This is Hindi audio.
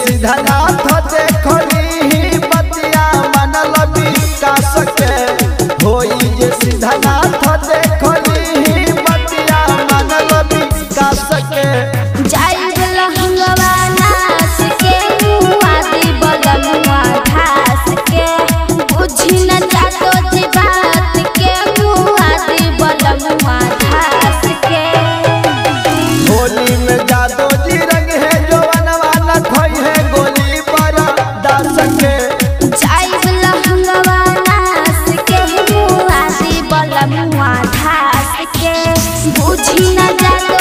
सिद्धनाथ देखी बतिया मन लगी का सके होई जे सिद्धनाथ देखी बतिया मन लगी का सके मुआ धास के बुझी न जाला